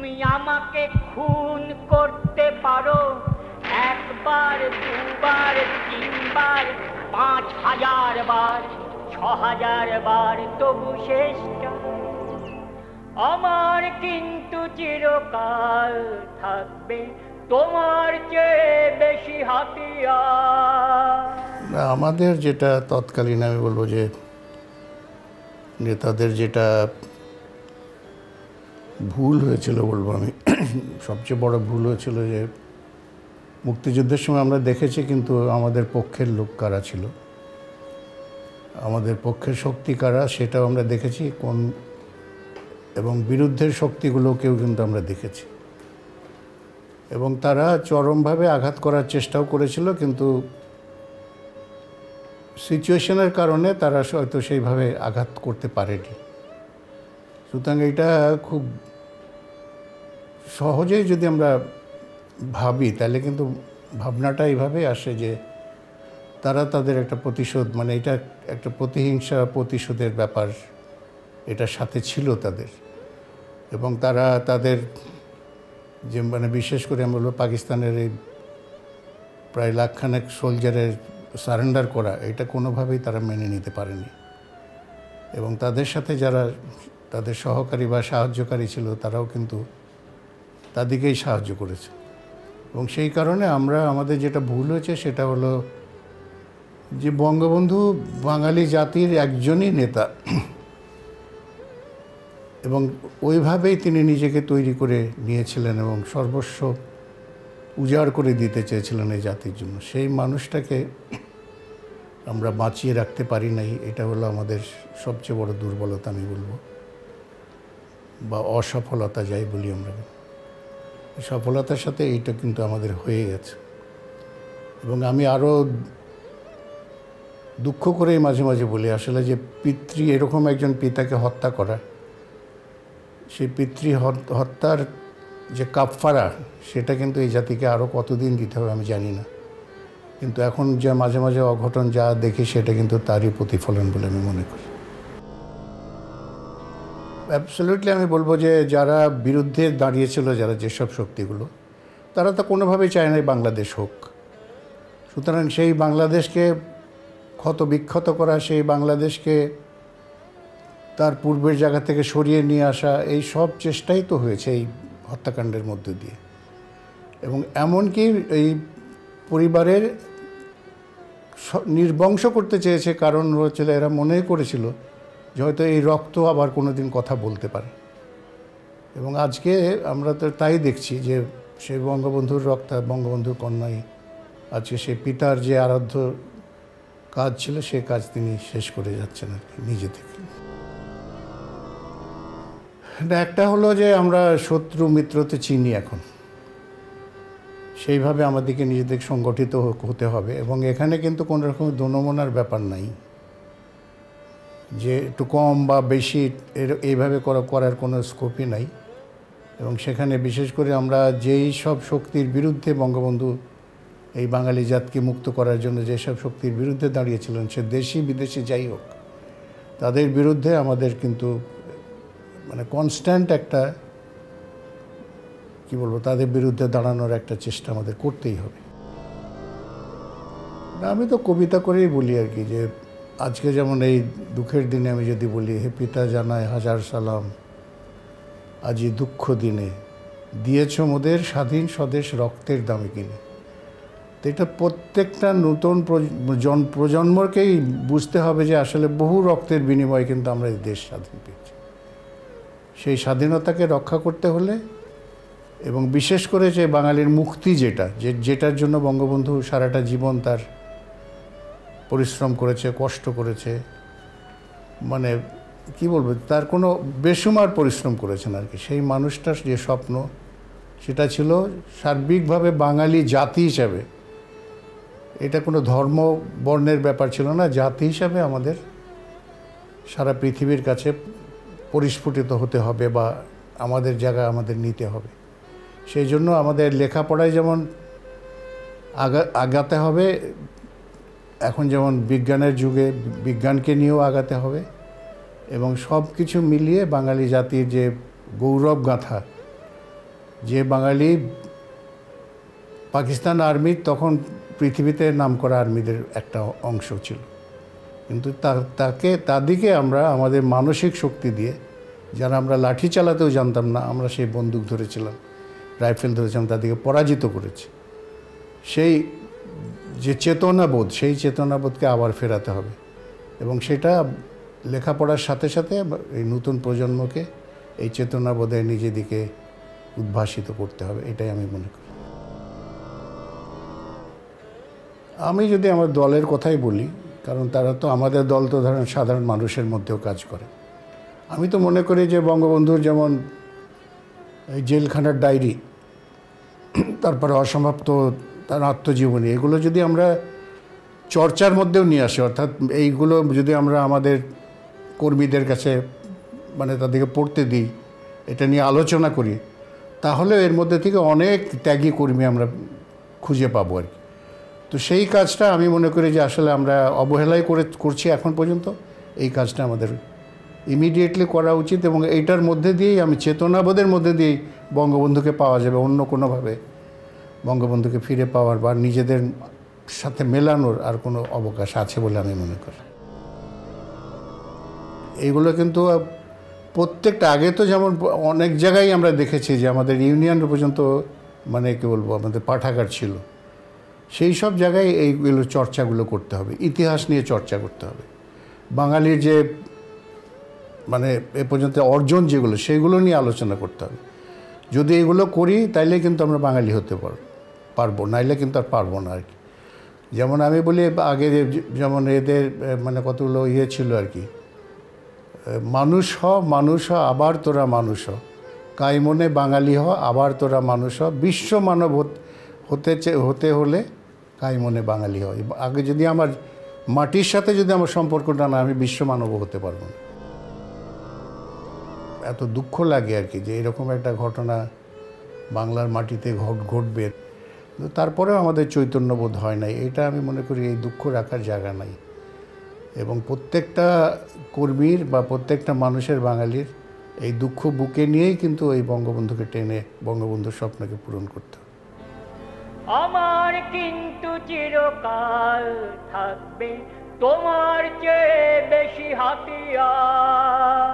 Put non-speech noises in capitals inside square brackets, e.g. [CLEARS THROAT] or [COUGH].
তুমি আমাকে খুন করতে পারো। একবার দুবার তিনবার পাঁচ হাজার বার ছ হাজার বার তবু শেষটা আমার কিন্তু চিরকাল থাকবে তোমার চেয়ে বেশি হাতিয়ার। না, আমাদের যেটা তৎকালীন আমি বলব যে নেতাদের যেটা ভুল হয়েছিল বলব আমি। সবচেয়ে বড় ভুল হয়েছিল যে মুক্তিযুদ্ধের সময় আমরা দেখেছি কিন্তু আমাদের পক্ষের লোক কারা ছিল? আমাদের পক্ষের শক্তি কারা সেটাও আমরা দেখেছি, কোন এবং বিরুদ্ধের শক্তিগুলোকেও কিন্তু আমরা দেখেছি। এবং তারা চরমভাবে আঘাত করার চেষ্টাও করেছিল কিন্তু সিচুয়েশনের কারণে তারা হয়তো সেইভাবে আঘাত করতে পারেনি। সুতরাং এটা খুব সহজেই যদি আমরা ভাবি, তাহলে কিন্তু ভাবনাটা এইভাবে আসে যে তারা তাদের একটা প্রতিশোধ মানে এটা একটা প্রতিহিংসা প্রতিশোধের ব্যাপার এটার সাথে ছিল তাদের। এবং তারা তাদের যে মানে বিশেষ করে আমরা বলব পাকিস্তানের এই প্রায় লাখখানেক সোলজারের সারেন্ডার করা, এটা কোনোভাবেই তারা মেনে নিতে পারেনি। এবং তাদের সাথে যারা, তাদের সহকারী বা সাহায্যকারী ছিল, তারাও কিন্তু তাদেরকেই সাহায্য করেছে। এবং সেই কারণে আমরা, আমাদের যেটা ভুল হয়েছে সেটা হলো যে বঙ্গবন্ধু বাঙালি জাতির একজনই নেতা [CLEARS THROAT] এবং ওইভাবেই তিনি নিজেকে তৈরি করে নিয়েছিলেন এবং সর্বস্ব উজাড় করে দিতে চেয়েছিলেন এই জাতির জন্য। সেই মানুষটাকে [CLEARS THROAT] আমরা বাঁচিয়ে রাখতে পারি নাই, এটা হলো আমাদের সবচেয়ে বড় দুর্বলতা আমি বলব, বা অসফলতা যাই বলি আমরা। সফলতার সাথে এইটা কিন্তু আমাদের হয়ে গেছে। এবং আমি আরও দুঃখ করেই মাঝে মাঝে বলি, আসলে যে পিতৃ এরকম একজন পিতাকে হত্যা করা সেই পিতৃ হত্যার যে কাপফারা, সেটা কিন্তু এই জাতিকে আরও কতদিন দিতে হবে আমি জানি না। কিন্তু এখন যা মাঝে মাঝে অঘটন যা দেখি, সেটা কিন্তু তারই প্রতিফলন বলে আমি মনে করি। অ্যাবসলিউটলি আমি বলব যে যারা বিরুদ্ধে দাঁড়িয়েছিল, যারা যেসব শক্তিগুলো, তারা তো কোনোভাবেই চায় নাই বাংলাদেশ হোক। সুতরাং সেই বাংলাদেশকে ক্ষত বিক্ষত করা, সেই বাংলাদেশকে তার পূর্বের জায়গা থেকে সরিয়ে নিয়ে আসা, এই সব চেষ্টাই তো হয়েছে এই হত্যাকাণ্ডের মধ্য দিয়ে। এবং এমনকি এই পরিবারের নির্বংশ করতে চেয়েছে, কারণ হচ্ছিল এরা মনে করেছিল যে হয়তো এই রক্ত আবার কোনো দিন কথা বলতে পারে। এবং আজকে আমরা তো তাই দেখছি যে সেই বঙ্গবন্ধুর রক্ত, বঙ্গবন্ধুর কন্যাই, আজকে সেই পিতার যে আরাধ্য কাজ ছিল, সে কাজ তিনি শেষ করে যাচ্ছেন আর কি নিজে থেকে। একটা হলো যে আমরা শত্রু মিত্রতে চিনি এখন। সেইভাবে আমাদেরকে নিজেদের সংগঠিত হতে হবে এবং এখানে কিন্তু কোনো রকম দনমনার ব্যাপার নাই। যে একটু কম বা বেশি এর, এইভাবে করা, করার কোনো স্কোপই নাই। এবং সেখানে বিশেষ করে আমরা যেই সব শক্তির বিরুদ্ধে বঙ্গবন্ধু এই বাঙালি জাতকে মুক্ত করার জন্য যেসব শক্তির বিরুদ্ধে দাঁড়িয়েছিলেন, সে দেশি বিদেশি যাই হোক, তাদের বিরুদ্ধে আমাদের কিন্তু মানে কনস্ট্যান্ট একটা কি বলব, তাদের বিরুদ্ধে দাঁড়ানোর একটা চেষ্টা আমাদের করতেই হবে। আমি তো কবিতা করেই বলি আর কি যে আজকে যেমন এই দুঃখের দিনে আমি যদি বলি, হে পিতা জানায় হাজার সালাম। আজি দুঃখ দিনে দিয়েছ মোদের স্বাধীন স্বদেশ রক্তের দামে কিনে। তো এটা প্রত্যেকটা নতুন প্রজ- জন- প্রজন্মকেই বুঝতে হবে যে আসলে বহু রক্তের বিনিময়ে কিন্তু আমরা এই দেশ স্বাধীন পেয়েছি। সেই স্বাধীনতাকে রক্ষা করতে হলে এবং বিশেষ করে যে বাঙালির মুক্তি যেটা, যে, যেটার জন্য বঙ্গবন্ধু সারাটা জীবন তার পরিশ্রম করেছে, কষ্ট করেছে। মানে কি বলব, তার কোনো বেসুমার পরিশ্রম করেছেন আর কি। সেই মানুষটার যে স্বপ্ন, সেটা ছিল সার্বিকভাবে বাঙালি জাতি হিসাবে। এটা কোনো ধর্ম বর্ণের ব্যাপার ছিল না, জাতি হিসাবে আমাদের সারা পৃথিবীর কাছে পরিস্ফুটিত হতে হবে বা আমাদের জায়গা আমাদের নিতে হবে। সেই জন্য আমাদের লেখাপড়ায় যেমন আগা, আগাতে হবে এখন যেমন বিজ্ঞানের যুগে বিজ্ঞানকে নিয়েও আগাতে হবে এবং সব কিছু মিলিয়ে বাঙালি জাতির যে গৌরব গাথা, যে বাঙালি পাকিস্তান আর্মি তখন পৃথিবীতে নাম করা আর্মিদের একটা অংশ ছিল। কিন্তু তাকে, তাদিকে আমরা, আমাদের মানসিক শক্তি দিয়ে, যারা আমরা লাঠি চালাতেও জানতাম না, আমরা সেই বন্দুক ধরেছিলাম, রাইফেল ধরেছিলাম, তাদেরকে পরাজিত করেছি। সেই যে চেতনাবোধ, সেই চেতনাবোধকে আবার ফেরাতে হবে। এবং সেটা লেখাপড়ার সাথে সাথে এই নতুন প্রজন্মকে এই চেতনাবোধে নিজেদিকে উদ্ভাসিত করতে হবে, এটাই আমি মনে করি। আমি যদি আমার দলের কথাই বলি, কারণ তারা তো আমাদের দল তো ধরেন সাধারণ মানুষের মধ্যেও কাজ করে। আমি তো মনে করি যে বঙ্গবন্ধুর যেমন এই জেলখানার ডায়েরি, তারপরে অসমাপ্ত তার আত্মজীবনী, এগুলো যদি আমরা চর্চার মধ্যেও নিয়ে আসি, অর্থাৎ এইগুলো যদি আমরা আমাদের কর্মীদের কাছে মানে তাদেরকে পড়তে দিই, এটা নিয়ে আলোচনা করি, তাহলে এর মধ্যে থেকে অনেক ত্যাগী কর্মী আমরা খুঁজে পাবো আর কি। তো সেই কাজটা আমি মনে করি যে আসলে আমরা অবহেলাই করে, করছি এখন পর্যন্ত। এই কাজটা আমাদের ইমিডিয়েটলি করা উচিত এবং এইটার মধ্যে দিয়েই আমি চেতনাবোধের মধ্যে দিয়েই বঙ্গবন্ধুকে পাওয়া যাবে অন্য কোনোভাবে। বঙ্গবন্ধুকে ফিরে পাওয়ার বা নিজেদের সাথে মেলানোর আর কোনো অবকাশ আছে বলে আমি মনে করি। এইগুলো কিন্তু প্রত্যেকটা, আগে তো যেমন অনেক জায়গায় আমরা দেখেছি যে আমাদের ইউনিয়ন পর্যন্ত মানে কী বলব, আমাদের পাঠাগার ছিল। সেই সব জায়গায় এইগুলো চর্চাগুলো করতে হবে, ইতিহাস নিয়ে চর্চা করতে হবে। বাঙালির যে মানে এ পর্যন্ত অর্জন যেগুলো, সেগুলো নিয়ে আলোচনা করতে হবে। যদি এগুলো করি, তাইলে কিন্তু আমরা বাঙালি হতে পারব। পারব, নাইলে কিন্তু আর পারব না আর কি। যেমন আমি বলি আগে যেমন এদের মানে কতগুলো ইয়ে ছিল আর কি। মানুষ হ মানুষ হ, আবার তোরা মানুষ হ। কাই মনে বাঙালি হ, আবার তোরা মানুষ হ। বিশ্ব মানব হত- হতে হলে কাই মনে বাঙালি হয় আগে যদি আমার মাটির সাথে যদি আমার সম্পর্কটা না, আমি বিশ্ব মানব হতে পারব না। এত দুঃখ লাগে আর কি, যে এরকম একটা ঘটনা বাংলার মাটিতে ঘট, ঘটবে। কিন্তু তারপরেও আমাদের চৈতন্যবোধ হয় নাই। এটা আমি মনে করি এই দুঃখ রাখার জায়গা নাই। এবং প্রত্যেকটা কর্মীর বা প্রত্যেকটা মানুষের বাঙালির এই দুঃখ বুকে নিয়েই কিন্তু এই বঙ্গবন্ধুকে টেনে বঙ্গবন্ধুর স্বপ্নকে পূরণ করতে আমার কিন্তু চিরকাল থাকবে তোমার চেয়ে বেশি হাতিয়ার।